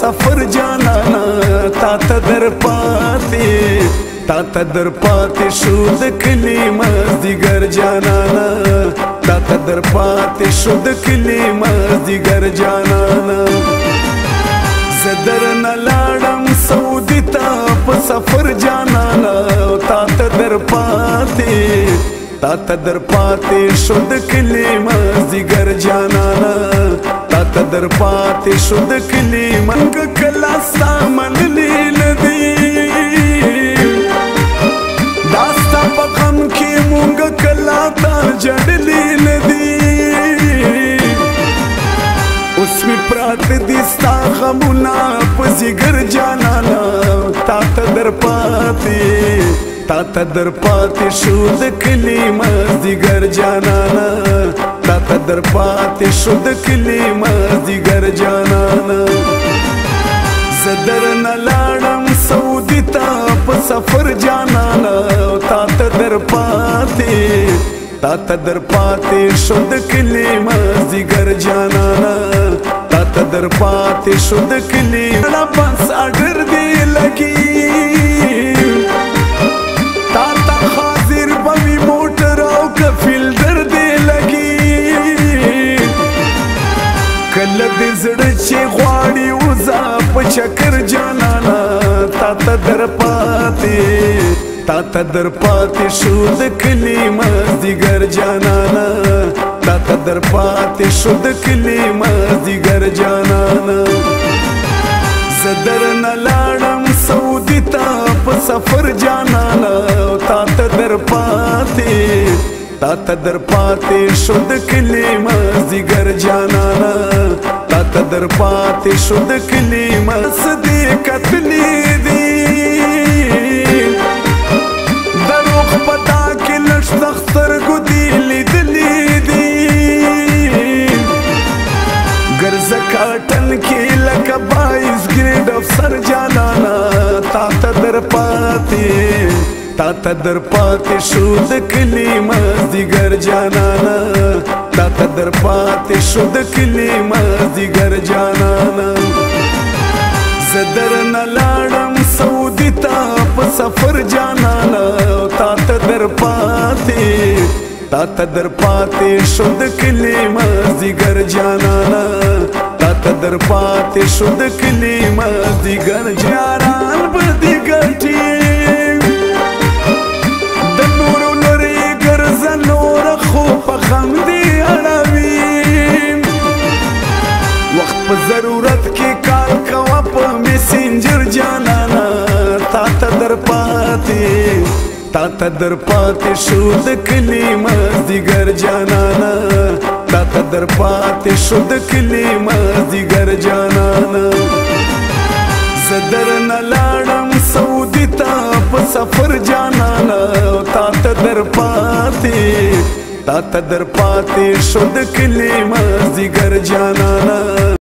سفر جانا تا ته در پاتې تا ته در پاتې شو د کلی مازدیګر جانانا تا ته در پاتې شو د کلی مازدیګر جانانا زه درنه لاړم سعودي ته په سفر جانانا تا ته در پاتې تا ته در پاتې شو د کلی مازدیګر در پاتې شو د کلی منګ کلا ستا منلی ندی داستا په غم کې مونږ کلا تا جړلی ندی اوس می پرات دي ستا غمونه په زیګر جانانا تا ته در پاتې تا ته در پاتې شو د کلی مزدګر جانا در پاتې شو د کلي مازدیګر جانانه زه درنه لاړم سعودي ته په سفر جانانه تا ته در پاتې تا ته در پاتې شو د کلي مازدیګر جانانه تا ته در پاتې شو د کلي بس اډر دی لګي چکر جانانا تا ته در پاتې تا ته در پاتې شو د کلی مازدیګر جانانا تا ته در پاتې شو د کلی مازدیګر جانانا زه درنه لاړم سعودي ته په سفر جانانا تا ته در پاتې تا ته در پاتې شو د کلی مازدیګر جانانا تدر پاتې شو د کلی مسدې کتلې دي دروغ پتا کې لږ تختر کو دی لیدلې دي ګرځه کاټن کې لکه بایس ګریډ افسر جانانا تا تدر پاتې تا تدر پاتې شو د کلی مسدې ګر جانانا تا ته در پاتې شو د کلي مازدیګر جانانا زه درنه لاړم سعودي ته په سفر جانانا تا ته در پاتې تا ته در پاتې شو د کلی مازدیګر جانانا تا ته در پاتې شو د کلی مازدیګر جانانا پاتې تا ته در پاتې شو د کلی مازدیګر جانانا تا ته در پاتې شو د کلی مازدیګر جانانا زه درنه لاړم سعودي ته په سفر جانانا تا ته در پاتې تا ته در پاتې شو د کلی مازدیګر جانانا